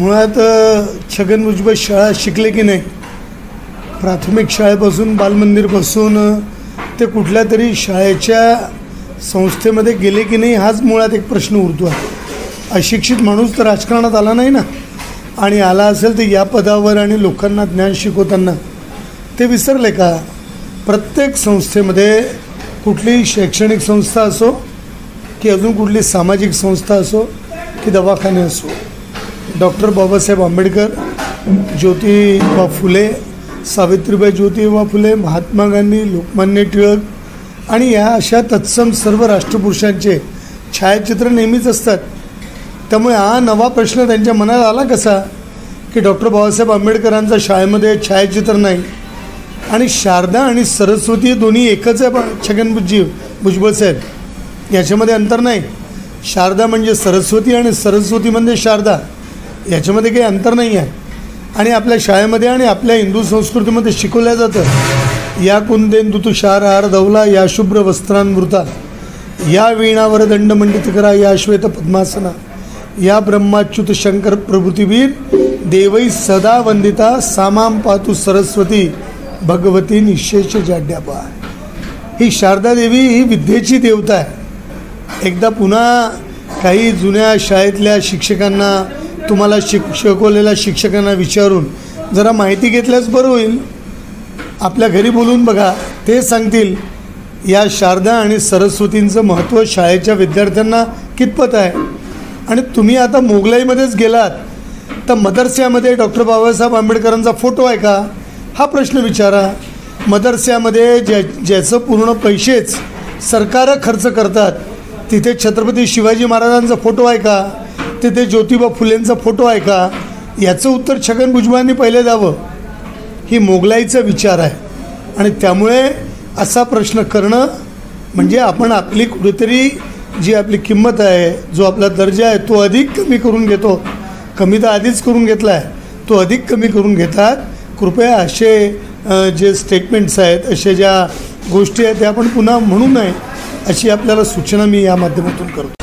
मुळात छगन भुजबळ शाळा शिकले की नाही? प्राथमिक शाळेपासून बालमंदिरपासून ते कुठल्या तरी शाळेच्या संस्थेमध्ये गेले की नाही हाच मुळात एक प्रश्न उरतो आहे. अशिक्षित माणूस तर राजकारणात आला नाही ना? आणि आला असेल तर या पदावर आणि लोकांना ज्ञान शिकवताना. ते विसरले का? प्रत्येक संस्थेमध्ये कुठलीही शैक्षणिक संस्था असो की अजून कुठली सामाजिक संस्था असो की दवाखाने असो डॉक्टर बाबासाहेब आंबेडकर ज्योतिबा फुले सावित्रीबाई ज्योतिबा फुले महात्मा गांधी लोकमान्य टिळक आणि या अशा तत्सम सर्व राष्ट्रपुरुषांचे छायाचित्र नेहमीच असतात. त्यामुळे हा नवा प्रश्न त्यांच्या मनात आला कसा? की डॉक्टर बाबासाहेब आंबेडकरांचा शाळेमध्ये छायाचित्र नाही. आणि शारदा आणि सरस्वती दोन्ही एकच आहे छगन भुजी भुजबळ साहेब. याच्यामध्ये अंतर नाही. शारदा म्हणजे सरस्वती आणि सरस्वती म्हणजे शारदा. याच्यामध्ये काही अंतर नाही आहे. आणि आपल्या शाळेमध्ये आणि आपल्या हिंदू संस्कृतीमध्ये शिकवलं जातं. या कुंदेंदु तुषार हार धवला या शुभ्र वस्त्रांवृता या वीणावर दंडमंडित करा या श्वेत पद्मासना या ब्रह्माच्युत शंकर प्रभृतीवीर देवै सदा वंदिता सामाम पातू सरस्वती भगवती निशेष जाड्यापा ही शारदा देवी ही विद्येची देवता आहे. एकदा पुन्हा काही जुन्या शाळेतल्या शिक्षकांना तुम्हाला शिक शिकवलेल्या शिक्षकांना विचारून जरा माहिती घेतल्यास बरं होईल. आपल्या घरी बोलून बघा. ते सांगतील या शारदा आणि सरस्वतींचं महत्त्व शाळेच्या विद्यार्थ्यांना कितपत आहे? आणि तुम्ही आता मोगलाईमध्येच गेलात तर मदरस्यामध्ये डॉक्टर बाबासाहेब आंबेडकरांचा फोटो आहे का? हा प्रश्न विचारा. मदरस्यामध्ये ज्या ज्याचं पूर्ण पैसेच सरकारं खर्च करतात तिथे छत्रपती शिवाजी महाराजांचा फोटो आहे का? तिथे ज्योतिबा फुलेंचा फोटो आहे का? याचं उत्तर छगन भुजबळांनी पहिले द्यावं. ही मोगलाईचा विचार आहे. आणि त्यामुळे असा प्रश्न करणं म्हणजे आपण आपली कुठेतरी जी आपली किंमत आहे जो आपला दर्जा आहे तो अधिक कमी करून घेतो. कमी तर आधीच करून घेतला आहे तो अधिक कमी करून घेतात. कृपया असे जे स्टेटमेंट्स आहेत अशा ज्या गोष्टी आहेत त्या आपण पुन्हा म्हणू नये अशी आपल्याला सूचना मी या माध्यमातून करतो.